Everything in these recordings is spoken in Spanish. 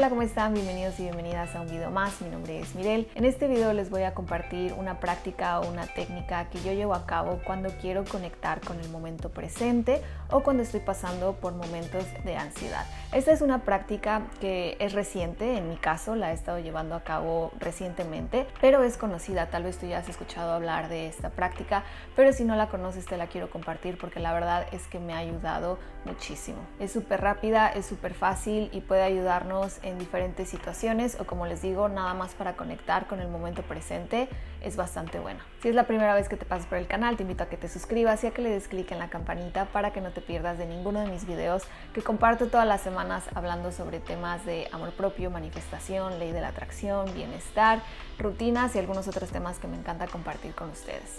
Hola, ¿cómo están? Bienvenidos y bienvenidas a un video más. Mi nombre es Mirel. En este video les voy a compartir una práctica o una técnica que yo llevo a cabo cuando quiero conectar con el momento presente o cuando estoy pasando por momentos de ansiedad. Esta es una práctica que es reciente, en mi caso la he estado llevando a cabo recientemente, pero es conocida. Tal vez tú ya has escuchado hablar de esta práctica, pero si no la conoces te la quiero compartir porque la verdad es que me ha ayudado muchísimo. Es súper rápida, es súper fácil y puede ayudarnos en diferentes situaciones o como les digo, nada más para conectar con el momento presente es bastante buena. Si es la primera vez que te pasas por el canal, te invito a que te suscribas y a que le des clic en la campanita para que no te pierdas de ninguno de mis videos que comparto todas las semanas hablando sobre temas de amor propio, manifestación, ley de la atracción, bienestar, rutinas y algunos otros temas que me encanta compartir con ustedes.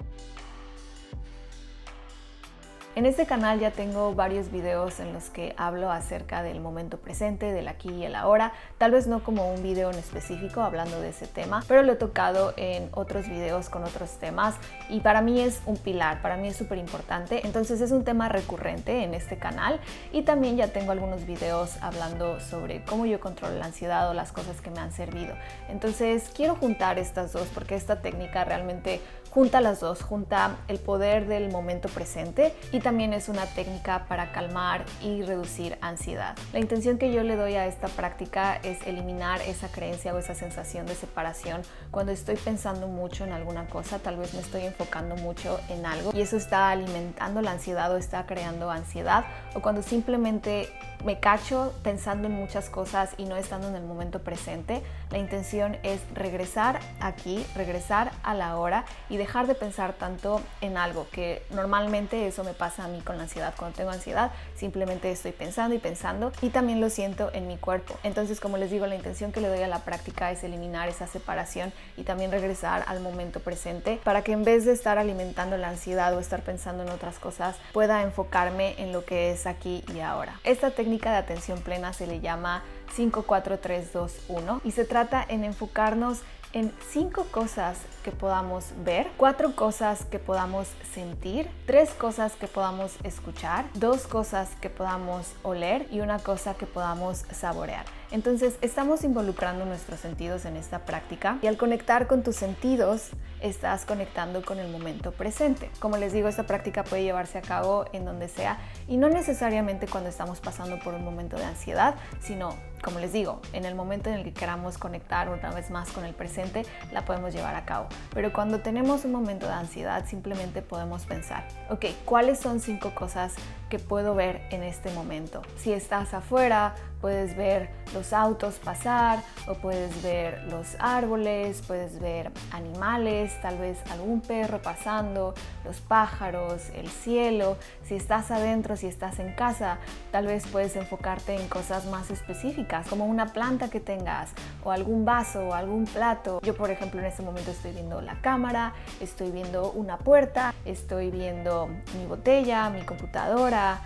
En este canal ya tengo varios videos en los que hablo acerca del momento presente, del aquí y el ahora, tal vez no como un video en específico hablando de ese tema, pero lo he tocado en otros videos con otros temas y para mí es un pilar, para mí es súper importante, entonces es un tema recurrente en este canal y también ya tengo algunos videos hablando sobre cómo yo controlo la ansiedad o las cosas que me han servido. Entonces quiero juntar estas dos porque esta técnica realmente junta las dos, junta el poder del momento presente y también es una técnica para calmar y reducir ansiedad. La intención que yo le doy a esta práctica es eliminar esa creencia o esa sensación de separación cuando estoy pensando mucho en alguna cosa, tal vez me estoy enfocando mucho en algo y eso está alimentando la ansiedad o está creando ansiedad o cuando simplemente me cacho pensando en muchas cosas y no estando en el momento presente, la intención es regresar aquí, regresar a la hora y dejar de pensar tanto en algo, que normalmente eso me pasa a mí con la ansiedad. Cuando tengo ansiedad, simplemente estoy pensando y pensando y también lo siento en mi cuerpo. Entonces, como les digo, la intención que le doy a la práctica es eliminar esa separación y también regresar al momento presente para que en vez de estar alimentando la ansiedad o estar pensando en otras cosas, pueda enfocarme en lo que es aquí y ahora. Esta técnica de atención plena se le llama 54321 y se trata en enfocarnos en cinco cosas que podamos ver, cuatro cosas que podamos sentir, tres cosas que podamos escuchar, dos cosas que podamos oler y una cosa que podamos saborear. Entonces estamos involucrando nuestros sentidos en esta práctica y al conectar con tus sentidos estás conectando con el momento presente. Como les digo, esta práctica puede llevarse a cabo en donde sea y no necesariamente cuando estamos pasando por un momento de ansiedad, sino como les digo, en el momento en el que queramos conectar una vez más con el presente, la podemos llevar a cabo. Pero cuando tenemos un momento de ansiedad, simplemente podemos pensar, ok, ¿cuáles son cinco cosas que puedo ver en este momento? Si estás afuera, puedes ver los autos pasar o puedes ver los árboles, puedes ver animales, tal vez algún perro pasando, los pájaros, el cielo. Si estás adentro, si estás en casa, tal vez puedes enfocarte en cosas más específicas, como una planta que tengas o algún vaso o algún plato. Yo, por ejemplo, en este momento estoy viendo la cámara, estoy viendo una puerta, estoy viendo mi botella, mi computadora,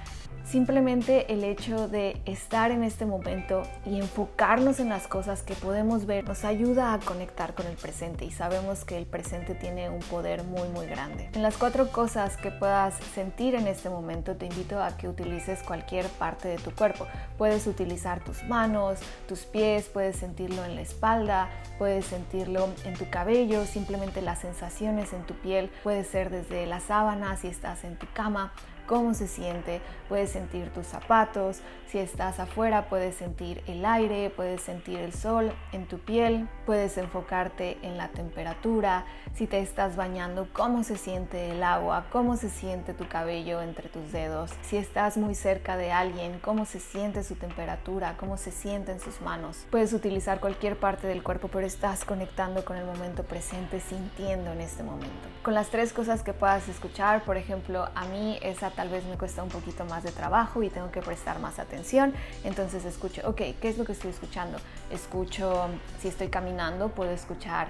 Simplemente el hecho de estar en este momento y enfocarnos en las cosas que podemos ver nos ayuda a conectar con el presente y sabemos que el presente tiene un poder muy muy grande. En las cuatro cosas que puedas sentir en este momento te invito a que utilices cualquier parte de tu cuerpo. Puedes utilizar tus manos, tus pies, puedes sentirlo en la espalda, puedes sentirlo en tu cabello, simplemente las sensaciones en tu piel, puede ser desde las sábanas si estás en tu cama cómo se siente, puedes sentir tus zapatos, si estás afuera puedes sentir el aire, puedes sentir el sol en tu piel, puedes enfocarte en la temperatura, si te estás bañando, cómo se siente el agua, cómo se siente tu cabello entre tus dedos, si estás muy cerca de alguien, cómo se siente su temperatura, cómo se siente en sus manos. Puedes utilizar cualquier parte del cuerpo, pero estás conectando con el momento presente, sintiendo en este momento. Con las tres cosas que puedas escuchar, por ejemplo, a mí esa tal vez me cuesta un poquito más de trabajo y tengo que prestar más atención. Entonces escucho, ok, ¿qué es lo que estoy escuchando? Escucho, si estoy caminando, puedo escuchar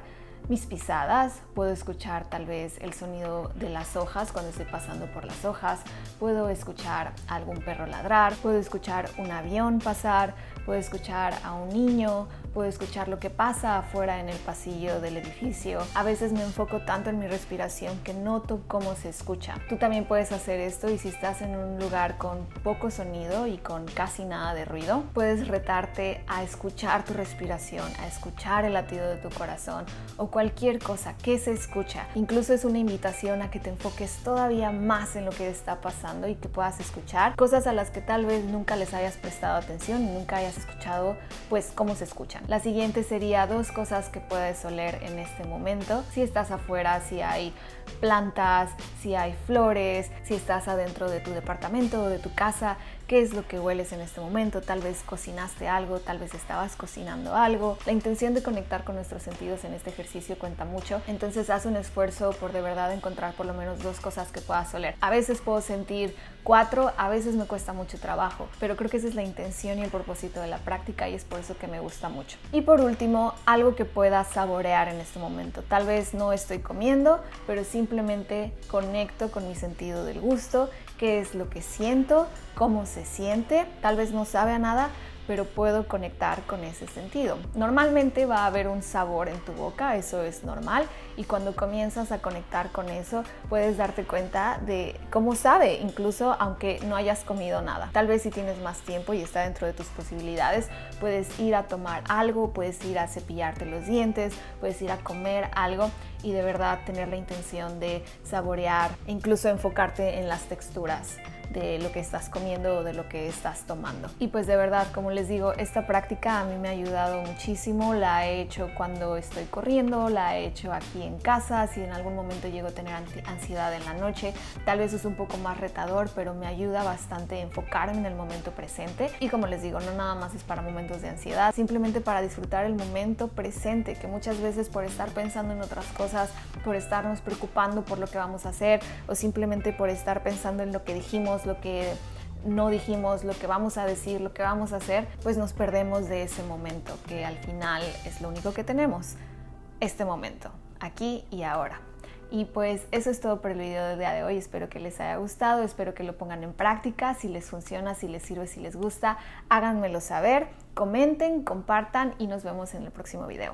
mis pisadas, puedo escuchar tal vez el sonido de las hojas cuando estoy pasando por las hojas, puedo escuchar algún perro ladrar, puedo escuchar un avión pasar, puedo escuchar a un niño, puedo escuchar lo que pasa afuera en el pasillo del edificio. A veces me enfoco tanto en mi respiración que noto cómo se escucha. Tú también puedes hacer esto y si estás en un lugar con poco sonido y con casi nada de ruido, puedes retarte a escuchar tu respiración, a escuchar el latido de tu corazón o cualquier cosa que se escucha. Incluso es una invitación a que te enfoques todavía más en lo que está pasando y que puedas escuchar cosas a las que tal vez nunca les hayas prestado atención y nunca hayas escuchado pues cómo se escuchan. La siguiente sería dos cosas que puedes oler en este momento. Si estás afuera, si hay plantas, si hay flores, si estás adentro de tu departamento o de tu casa, qué es lo que hueles en este momento, tal vez cocinaste algo, tal vez estabas cocinando algo. La intención de conectar con nuestros sentidos en este ejercicio cuenta mucho, entonces haz un esfuerzo por de verdad encontrar por lo menos dos cosas que puedas oler. A veces puedo sentir cuatro, a veces me cuesta mucho trabajo, pero creo que esa es la intención y el propósito de la práctica y es por eso que me gusta mucho. Y por último, algo que puedas saborear en este momento. Tal vez no estoy comiendo, pero simplemente conecto con mi sentido del gusto qué es lo que siento, cómo se siente, tal vez no sabe a nada, pero puedo conectar con ese sentido. Normalmente va a haber un sabor en tu boca, eso es normal, y cuando comienzas a conectar con eso, puedes darte cuenta de cómo sabe, incluso aunque no hayas comido nada. Tal vez si tienes más tiempo y está dentro de tus posibilidades, puedes ir a tomar algo, puedes ir a cepillarte los dientes, puedes ir a comer algo y de verdad tener la intención de saborear, incluso enfocarte en las texturas de lo que estás comiendo o de lo que estás tomando. Y pues de verdad, como les digo, esta práctica a mí me ha ayudado muchísimo, la he hecho cuando estoy corriendo, la he hecho aquí en casa, si en algún momento llego a tener ansiedad en la noche, tal vez es un poco más retador, pero me ayuda bastante a enfocarme en el momento presente. Y como les digo, no nada más es para momentos de ansiedad, simplemente para disfrutar el momento presente, que muchas veces por estar pensando en otras cosas, por estarnos preocupando por lo que vamos a hacer o simplemente por estar pensando en lo que lo que no dijimos, lo que vamos a decir, lo que vamos a hacer, pues nos perdemos de ese momento que al final es lo único que tenemos, este momento, aquí y ahora. Y pues eso es todo por el video día de hoy. Espero que les haya gustado, espero que lo pongan en práctica. Si les funciona, si les sirve, si les gusta, háganmelo saber. Comenten, compartan y nos vemos en el próximo video.